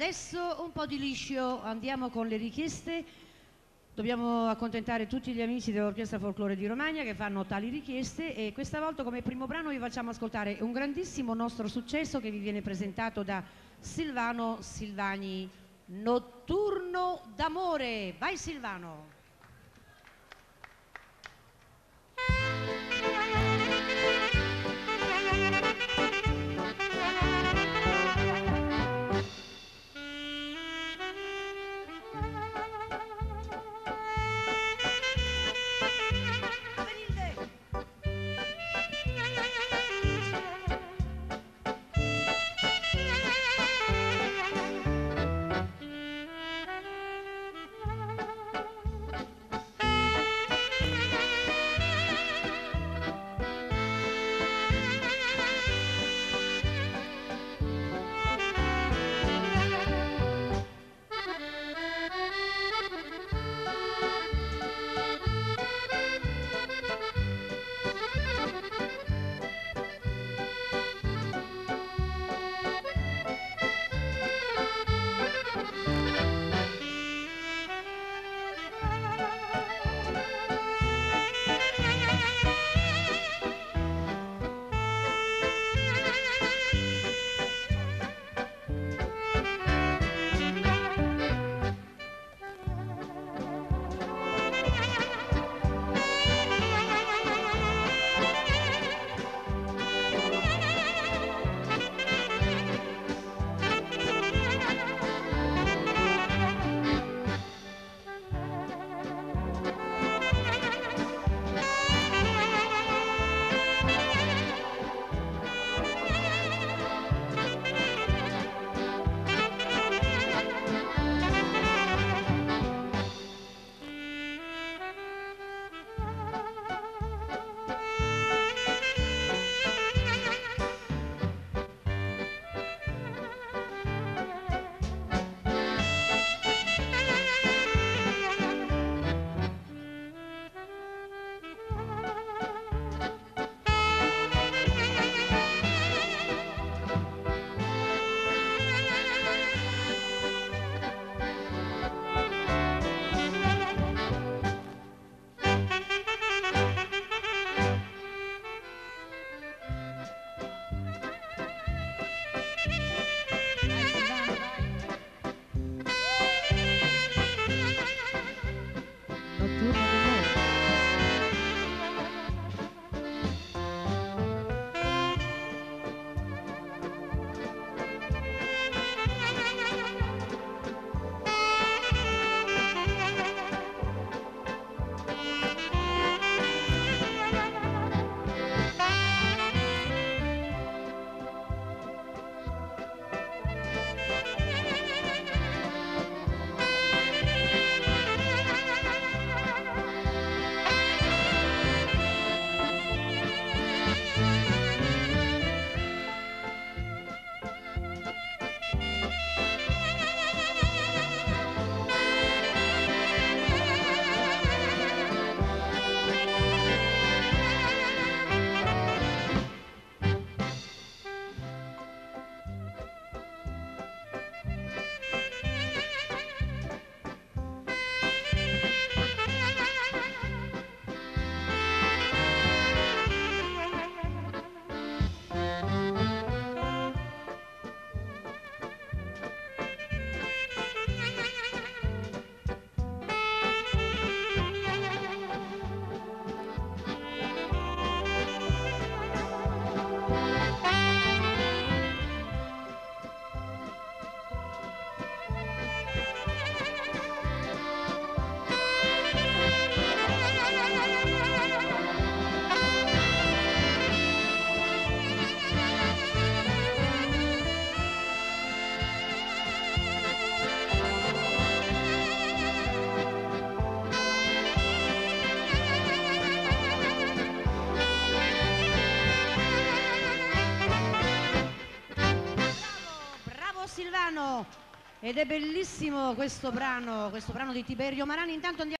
Adesso un po' di liscio, andiamo con le richieste. Dobbiamo accontentare tutti gli amici dell'Orchestra Folklore di Romagna che fanno tali richieste e questa volta come primo brano vi facciamo ascoltare un grandissimo nostro successo che vi viene presentato da Silvano Silvani, Notturno d'amore. Vai Silvano! Silvano ed è bellissimo questo brano, questo brano di Tiberio Marani. Intanto andiamo